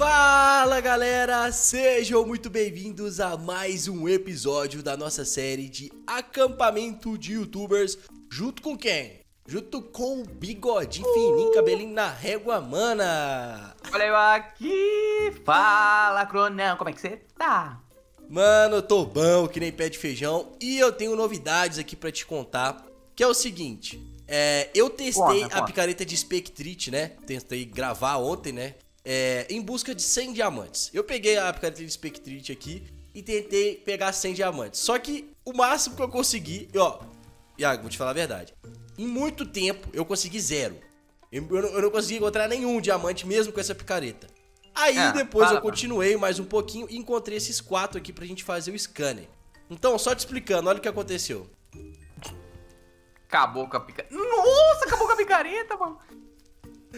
Fala galera, sejam muito bem-vindos a mais um episódio da nossa série de acampamento de youtubers Junto com quem? Junto com o bigodinho fininho, cabelinho na régua, mana Olha eu aqui, fala Cronão, como é que você tá? Mano, eu tô bom, que nem pé de feijão E eu tenho novidades aqui pra te contar Que é o seguinte é, Eu testei Conta, a conta. picareta de Spectrite, né? Tentei gravar ontem, né? É, em busca de 100 diamantes Eu peguei a picareta de Spectrite aqui E tentei pegar 100 diamantes Só que o máximo que eu consegui e, Ó, Iago, vou te falar a verdade Em muito tempo eu consegui zero Eu, eu não, eu não consegui encontrar nenhum diamante mesmo com essa picareta Aí É, depois fala, eu continuei mais um pouquinho e encontrei esses quatro aqui pra gente fazer o scanner. Então, só te explicando, olha o que aconteceu. Acabou com a picareta. Nossa, acabou com a picareta, mano.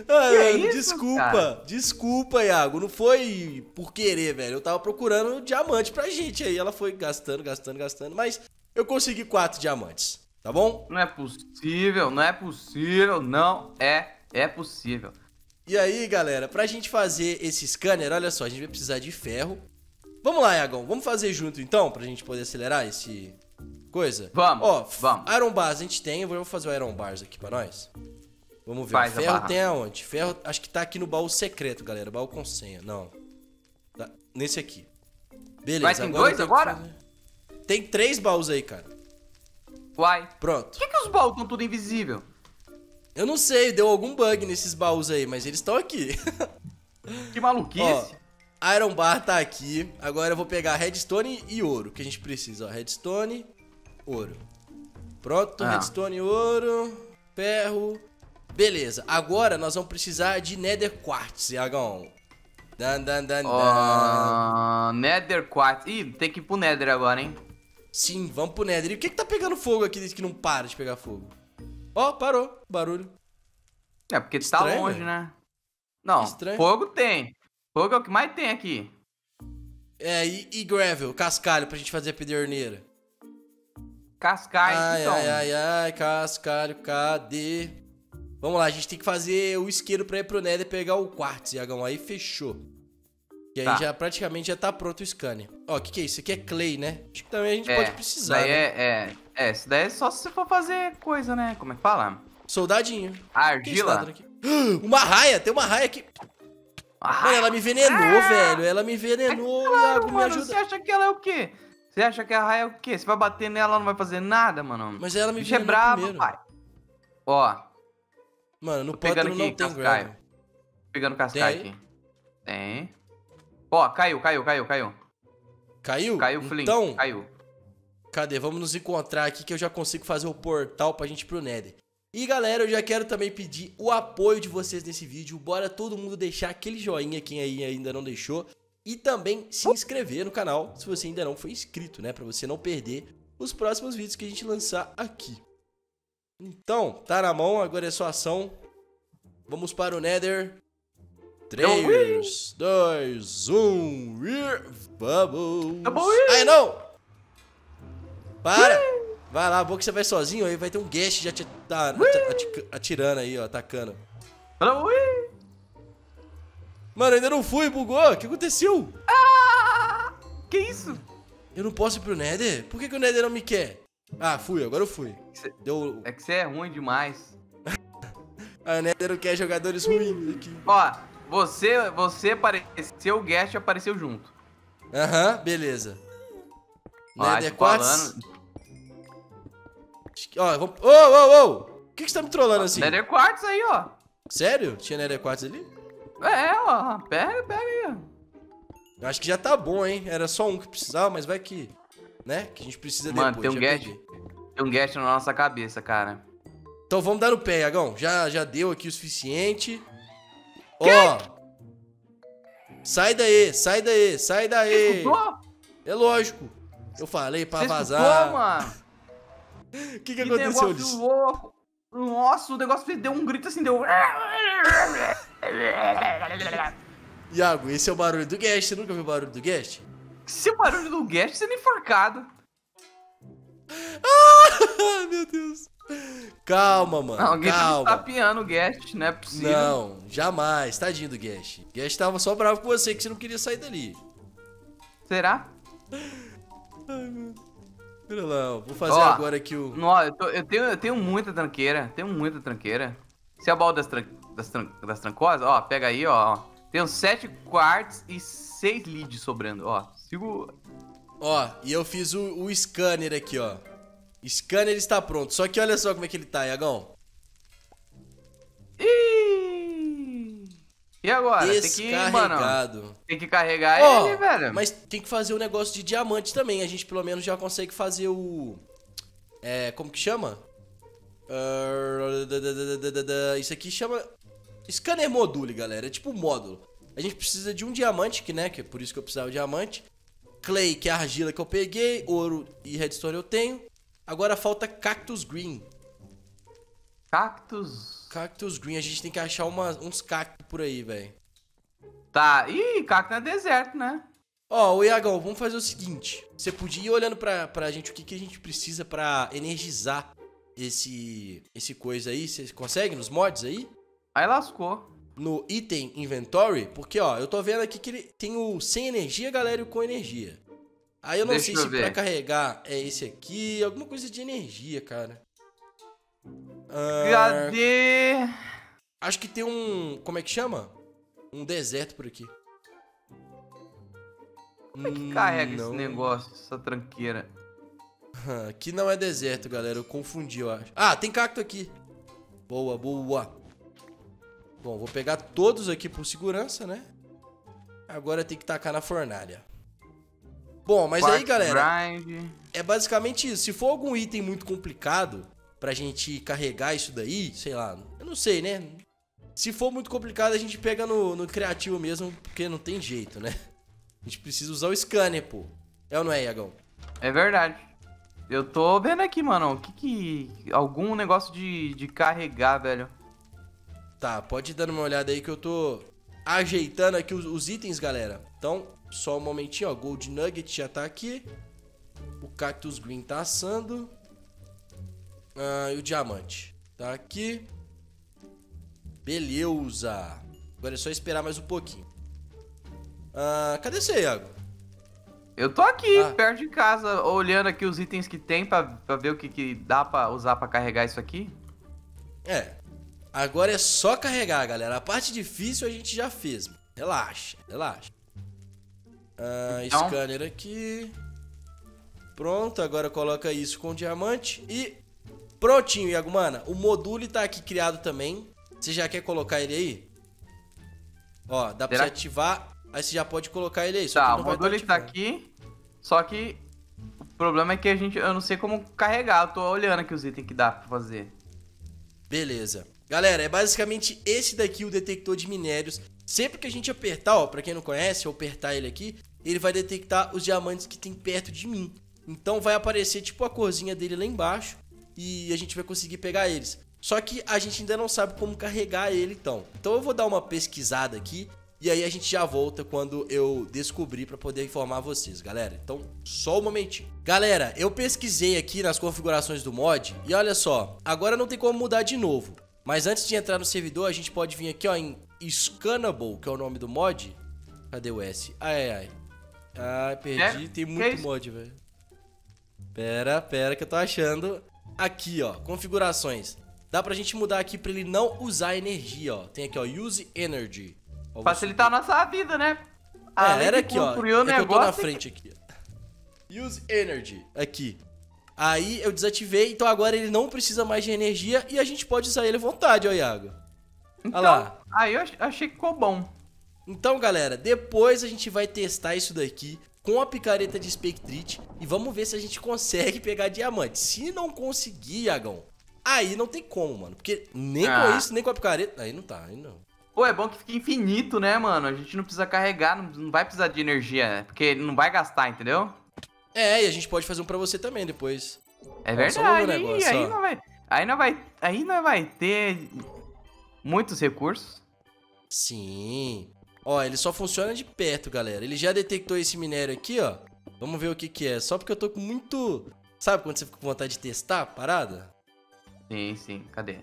Ah, é isso, desculpa, cara? desculpa, Iago. Não foi por querer, velho. Eu tava procurando diamante pra gente aí. Ela foi gastando, gastando, gastando. Mas eu consegui quatro diamantes, tá bom? Não é possível, não é possível, não é, é possível. E aí, galera, pra gente fazer esse scanner, olha só, a gente vai precisar de ferro. Vamos lá, Iagão, vamos fazer junto então, pra gente poder acelerar esse coisa? Vamos, Ó, vamos. Iron Bars a gente tem, eu vou fazer o Iron Bars aqui pra nós. Vamos ver, Faz ferro tem aonde? Ferro, acho que tá aqui no baú secreto, galera, baú com senha, não. Tá nesse aqui. Beleza, Mas tem agora dois agora? fazer- Tem três baús aí, cara. Uai, Pronto. por que, que os baús estão tudo invisível? Eu não sei, deu algum bug nesses baús aí, mas eles estão aqui. Que maluquice. Ó, Iron Bar tá aqui. Agora eu vou pegar Redstone e ouro, que a gente precisa, ó. Redstone, ouro. Pronto, Ah. Redstone, ouro, ferro. Beleza, agora nós vamos precisar de Nether Quartz, Iagão. Dan, dan, dan, dan. Ó, Nether Quartz. Ih, tem que ir pro Nether agora, hein? Sim, vamos pro Nether. E o que que tá pegando fogo aqui que não para de pegar fogo? Ó, parou, barulho. É porque tá Estranho, longe, velho. né? Não, Estranho. fogo tem. Fogo é o que mais tem aqui. É, e, e gravel, cascalho pra gente fazer a pederneira. Cascais, Ai, então. ai, ai, ai, cascalho, cadê? Vamos lá, a gente tem que fazer o isqueiro pra ir pro Nether e pegar o quartzo, Iagão. Aí fechou. E aí Tá. já praticamente já tá pronto o scanner. Ó, o que que é isso? Isso aqui é clay, né? Acho que também a gente É, pode precisar, daí né? é, é, é, isso daí é só se você for fazer coisa, né? Como é que fala? Soldadinho. A O que é que argila. Uma raia, tem uma raia aqui. Ah, Mano, ela me envenenou, velho. Ela me envenenou, Iago, me mano, você ajuda. acha que ela é o quê? Você acha que a raia é o quê? Você vai bater nela, ela não vai fazer nada, mano. Mas ela me é envenenou brabo, primeiro. pai. Ó, Mano, no Tô pegando pântano não aqui, tem cascaio. gravel. pegando cascai Tem aqui. Tem. Ó, caiu, caiu, caiu, caiu. Caiu? Caiu o flint, Então, caiu. Cadê? Vamos nos encontrar aqui que eu já consigo fazer o portal pra gente ir pro Nether. E galera, eu já quero também pedir o apoio de vocês nesse vídeo. Bora todo mundo deixar aquele joinha, quem aí ainda não deixou. E também se inscrever no canal, se você ainda não foi inscrito, né? Pra você não perder os próximos vídeos que a gente lançar aqui. Então, tá na mão, agora é só ação. Vamos para o Nether. 3, 2, 1 e vamos! Ai, não! Para! Vai lá, boa que você vai sozinho, aí vai ter um guest já te, tá, ati- atirando aí, ó, atacando. Mano, ainda não fui, bugou? O que aconteceu? Que isso? Eu não posso ir pro Nether? Por que, que o Nether não me quer? Ah, fui, agora eu fui. Cê- Deu. É que você é ruim demais. A Nether não quer jogadores ruins aqui. Ó, você, você apareceu, o guest apareceu junto. Aham, beleza. Ó, Nether Quartz. falando. Ó, vamos. Ô, ô, ô! Por que, que você tá me trollando assim? Nether Quartz aí, ó. Sério? Tinha Nether Quartz ali? É, ó. Pega, pega aí, ó. Eu acho que já tá bom, hein? Era só um que precisava, mas vai que. Né? Que a gente precisa Mano, depois. tem um guest. Tem um guest na nossa cabeça, cara. Então vamos dar no pé, Iagão. Já, já deu aqui o suficiente. Ó. Sai daí, sai daí, sai daí. É lógico. Eu falei pra Você vazar. escutou, mano? O que, que, Que aconteceu, negócio Liz? louco. Nossa, o negócio fez- deu um grito assim, deu... Iago, esse é o barulho do guest. Você nunca viu o barulho do guest? Se o barulho do guest sendo enforcado. Ah, meu Deus. Calma, mano. Não, alguém tá calma. tapeando o guest, não é possível. Não, jamais. Tadinho do Guest. Guest tava só bravo com você, que você não queria sair dali. Será? Pera lá. Vou fazer Ó, agora aqui o... Não, eu, tô- eu tenho, eu tenho muita tranqueira. Tenho muita tranqueira. Esse é o baú das, tran das, tran das trancosas? Ó, pega aí, ó. Tem uns 7 quartz e 6 leads sobrando, ó. Sigo. Ó, e eu fiz o, o scanner aqui, ó. Scanner está pronto. Só que olha só como é que ele tá, Iagão. Ih! E agora? Tem que, mano, tem que carregar Ó, ele, velho. mas tem que fazer o negócio de diamante também. A gente pelo menos já consegue fazer o... É, como que chama? Da. Isso aqui chama... Scanner module, galera. É tipo um módulo. A gente precisa de um diamante, que né, que é por isso que eu precisava de diamante. Clay, que é a argila que eu peguei. Ouro e redstone eu tenho. Agora falta cactus green. Cactus. Cactus green, a gente tem que achar uma- uns cactos por aí, velho. Tá. Ih, cactus é deserto, né? Ó, o Iagão, vamos fazer o seguinte. Você podia ir olhando pra, pra gente o que, que a gente precisa pra energizar esse, esse coisa aí. Você consegue nos mods aí? Aí lascou. No item inventory? Porque, ó, eu tô vendo aqui que ele tem o sem energia, galera, e o com energia. Aí eu não Deixa sei eu se ver. pra carregar é esse aqui, alguma coisa de energia, cara. Ah, Cadê? acho que tem um. Como é que chama? Um deserto por aqui. Como é que carrega Hum, esse não. negócio, essa tranqueira? Aqui não é deserto, galera. Eu confundi, eu acho. Ah, tem cacto aqui. Boa, boa. Bom, vou pegar todos aqui por segurança, né? Agora tem que tacar na fornalha. Bom, mas aí, galera, Grind. é basicamente isso. Se for algum item muito complicado pra gente carregar isso daí, sei lá, eu não sei, né? Se for muito complicado, a gente pega no, no criativo mesmo, porque não tem jeito, né? A gente precisa usar o scanner, pô. É ou não é, Iagão? É verdade. Eu tô vendo aqui, mano. O que que. Algum negócio de, de carregar, velho. Tá, pode ir dando uma olhada aí que eu tô ajeitando aqui os, os itens, galera. Então, só um momentinho, ó. Gold Nugget já tá aqui. O Cactus Green tá assando. Ah, e o diamante tá aqui. Beleza. Agora é só esperar mais um pouquinho. Ah, cadê você, Iago? Eu tô aqui, Ah. perto de casa, olhando aqui os itens que tem pra, pra ver o que, que dá pra usar pra carregar isso aqui. É. Agora é só carregar, galera. A parte difícil a gente já fez. Relaxa, relaxa. Ah, Então- Scanner aqui. Pronto, agora coloca isso com diamante. E prontinho, Yagumana. O module tá aqui criado também. Você já quer colocar ele aí? Ó, dá pra Será você ativar. Aí você já pode colocar ele aí. Só Tá, o module tá aqui, só que o problema é que a gente, eu não sei como carregar, eu tô olhando aqui os itens que dá pra fazer. Beleza. Galera, é basicamente esse daqui o detector de minérios. Sempre que a gente apertar, ó, pra quem não conhece, eu apertar ele aqui, ele vai detectar os diamantes que tem perto de mim. Então vai aparecer tipo a corzinha dele lá embaixo e a gente vai conseguir pegar eles. Só que a gente ainda não sabe como carregar ele então. Então eu vou dar uma pesquisada aqui e aí a gente já volta quando eu descobrir pra poder informar vocês, galera. Então, só um momentinho. Galera, eu pesquisei aqui nas configurações do mod e olha só, agora não tem como mudar de novo. Mas antes de entrar no servidor, a gente pode vir aqui, ó, em Scannable, que é o nome do mod. Cadê o S? Ai, ai, ai. Ai, perdi. É? Tem muito mod, velho. Pera, pera, que eu tô achando. Aqui, ó, configurações. Dá pra gente mudar aqui pra ele não usar energia, ó. Tem aqui, ó, Use Energy. Ó, Facilitar a nossa vida, né? é, era aqui, ó. É que eu tô na frente aqui. Use Energy. Aqui. Aí eu desativei, então agora ele não precisa mais de energia e a gente pode usar ele à vontade, ó, Iago. Então, Olha lá. Aí eu ach- achei que ficou bom. Então, galera, depois a gente vai testar isso daqui com a picareta de Spectrite e vamos ver se a gente consegue pegar diamante. Se não conseguir, Iagão, aí não tem como, mano. Porque nem Ah. com isso, nem com a picareta. Aí não tá, aí não. Pô, é bom que fique infinito, né, mano? A gente não precisa carregar, não, não vai precisar de energia, né? porque não vai gastar, entendeu? É, e a gente pode fazer um pra você também depois. É verdade. Aí, negócio, aí ó. não vai, aí não vai, aí não vai ter muitos recursos. Sim. Ó, ele só funciona de perto, galera. Ele já detectou esse minério aqui, ó. Vamos ver o que que é. Só porque eu tô com muito... Sabe quando você fica com vontade de testar a parada? Sim, sim. Cadê?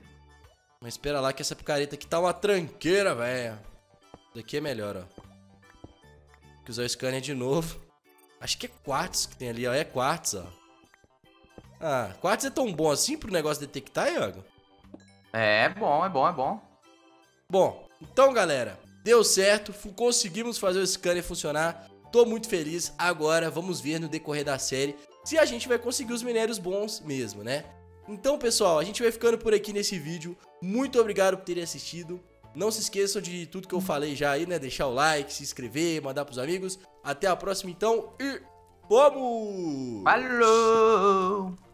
Mas espera lá que essa picareta aqui tá uma tranqueira, velho. Daqui é melhor, ó. Vou usar o scanner de novo. Acho que é quartzo que tem ali, ó. É quartzo, ó. Ah, quartzo é tão bom assim pro negócio detectar, Iago? É bom, é bom, é bom. Bom, então, galera, deu certo. Conseguimos fazer o scanner funcionar. Tô muito feliz. Agora vamos ver no decorrer da série se a gente vai conseguir os minérios bons mesmo, né? Então, pessoal, a gente vai ficando por aqui nesse vídeo. Muito obrigado por terem assistido. Não se esqueçam de tudo que eu falei já aí, né? Deixar o like, se inscrever, mandar pros amigos. Até a próxima, então, e vamos! Falou!